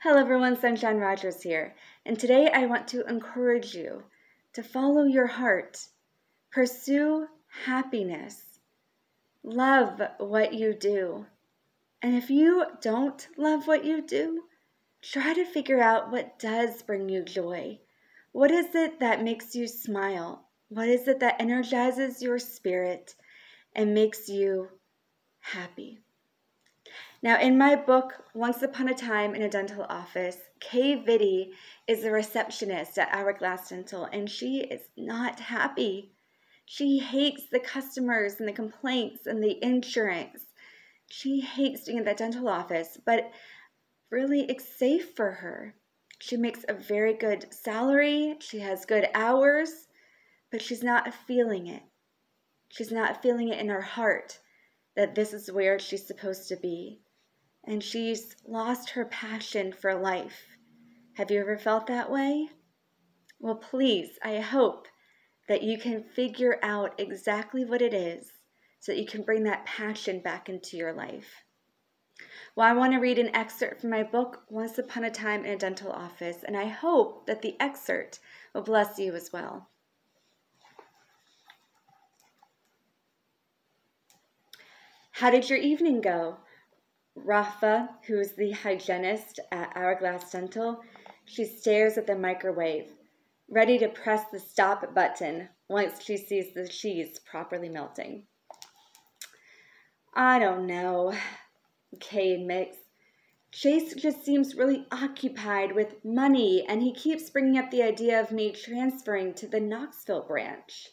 Hello everyone, Sunshine Rodgers here, and today I want to encourage you to follow your heart, pursue happiness, love what you do. And if you don't love what you do, try to figure out what does bring you joy. What is it that makes you smile? What is it that energizes your spirit and makes you happy? Now, in my book, Once Upon a Time in a Dental Office, Kay Vitti is a receptionist at Hourglass Dental, and she is not happy. She hates the customers and the complaints and the insurance. She hates being in that dental office, but really it's safe for her. She makes a very good salary, she has good hours, but she's not feeling it. She's not feeling it in her heart that this is where she's supposed to be and she's lost her passion for life. Have you ever felt that way? Well, please, I hope that you can figure out exactly what it is so that you can bring that passion back into your life. Well, I want to read an excerpt from my book, Once Upon a Time in a Dental Office, and I hope that the excerpt will bless you as well. How did your evening go? Rafa, who is the hygienist at Hourglass Dental, she stares at the microwave, ready to press the stop button once she sees the cheese properly melting. I don't know, Kay admits. Chase just seems really occupied with money, and he keeps bringing up the idea of me transferring to the Knoxville branch.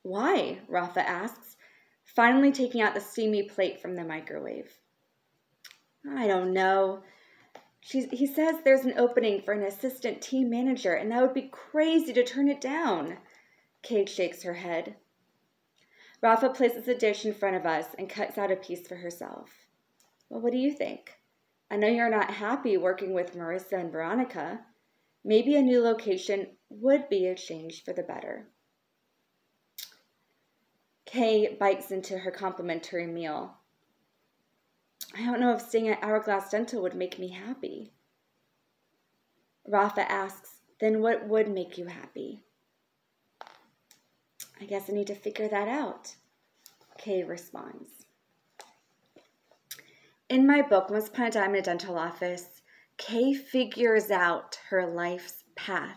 Why? Rafa asks, finally taking out the steamy plate from the microwave. I don't know. She's, he says there's an opening for an assistant team manager, and that would be crazy to turn it down. Kate shakes her head. Rafa places a dish in front of us and cuts out a piece for herself. Well, what do you think? I know you're not happy working with Marissa and Veronica. Maybe a new location would be a change for the better. Kay bites into her complimentary meal. I don't know if staying at Hourglass Dental would make me happy. Rafa asks, then what would make you happy? I guess I need to figure that out. Kay responds. In my book, Once Upon a Time in a Dental Office, Kay figures out her life's path.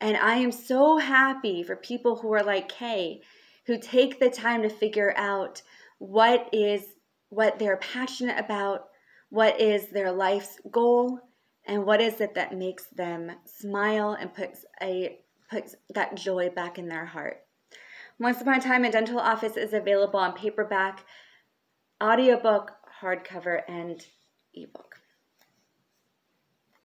And I am so happy for people who are like Kay, who take the time to figure out what is what they're passionate about, what is their life's goal, and what is it that makes them smile and puts a puts that joy back in their heart. Once Upon a Time in Dental Office is available on paperback, audiobook, hardcover, and ebook.